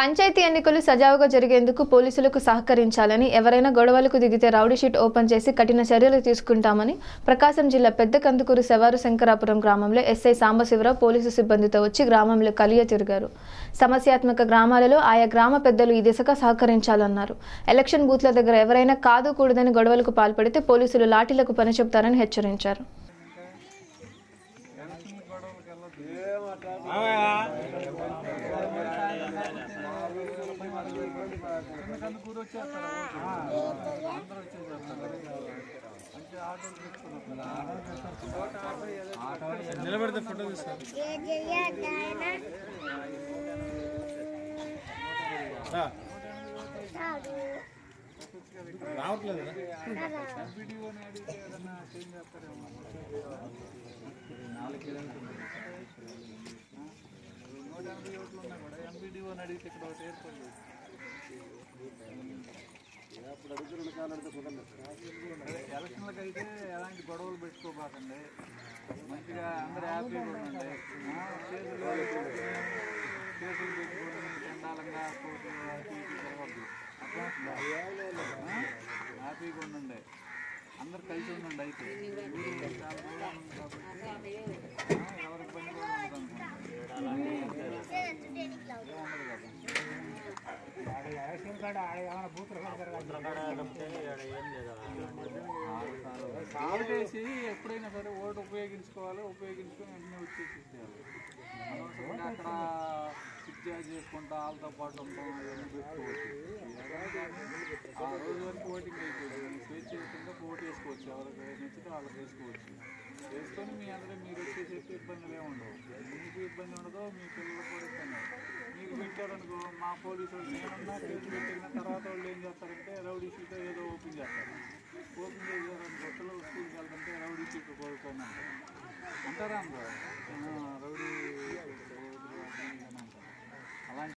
పంచాయతీ ఎన్నికలు సజావుగా జరిగేందుకు పోలీసులకు సహకరించాలని ఎవరైనా గొడవలకు దిగితే రౌడీషీట్ ఓపెన్ చేసి కఠిన చర్యలు తీసుకుంటామని ప్రకాశం జిల్లా పెద్ద కందుకూరు శవారు శంకరాపురం గ్రామంలో ఎస్ఐ సాంబశివరావు పోలీసు సిబ్బందితో వచ్చి గ్రామంలో కలియ తిరిగారు. సమస్యాత్మక గ్రామాలలో ఆయా గ్రామ పెద్దలు ఈ దిశగా సహకరించాలన్నారు. ఎలక్షన్ బూత్ల దగ్గర ఎవరైనా కాదు కూడదని గొడవలకు పాల్పడితే పోలీసులు లాఠీలకు పని చెబుతారని హెచ్చరించారు. నిలబడితే ఫోటో తీసుకోండి రావట్లేదు నాలుగు ఎంబీడీఓని అడిగితే ఇక్కడ ఒకటి ఏర్పాటు చేస్తాను అయితే ఎలాంటి గొడవలు పెట్టుకోబాకండి. మంచిగా అందరు హ్యాపీగా ఉండండి. కేసులు కేసులు పెట్టుకొని చండాలంగా కోర్టులు తిరగద్దు హ్యాపీగా ఉండండి. అందరు కలిసి ఉండండి అయితే. కాబట్టి ఆ, ఎవరి ఇబ్బంది కూడా ఉండదు అనుకోండి ఏముండదు కదా ఓటేసి ఎప్పుడైనా సరే ఓటు ఉపయోగించుకోవాలి ఉపయోగించుకొని వెంటనే అనవసరంగా అక్కడ ఫిర్యాదు చేసుకుంటా వాళ్ళతో పాటు ఆ రోజు వరకు ఓటింగ్ అయిపోయింది. స్వేచ్ఛయుతంగా ఓటు వేసుకోవచ్చు. ఎవరికి నచ్చితే వాళ్ళకి వేసుకోవచ్చు. వేసుకొని మీ అందరూ మీరు వచ్చేసేసి ఇబ్బందులు ఏమి ఉండవు. మీకు ఇబ్బంది ఉండదు మీ పిల్లలకు కూడా ఇబ్బంది మా పోలీసు వాళ్ళు ఏమన్నా కేసు పెట్టిన తర్వాత వాళ్ళు ఏం చేస్తారంటే రౌడీ షీట్ ఏదో ఓపెన్ చేస్తారు. ఓపెన్ చేశారనుకో పిల్లలు స్కూల్కి వెళ్తుంటే రౌడీ షీట్ కోరుకొని అంటారా అనుకో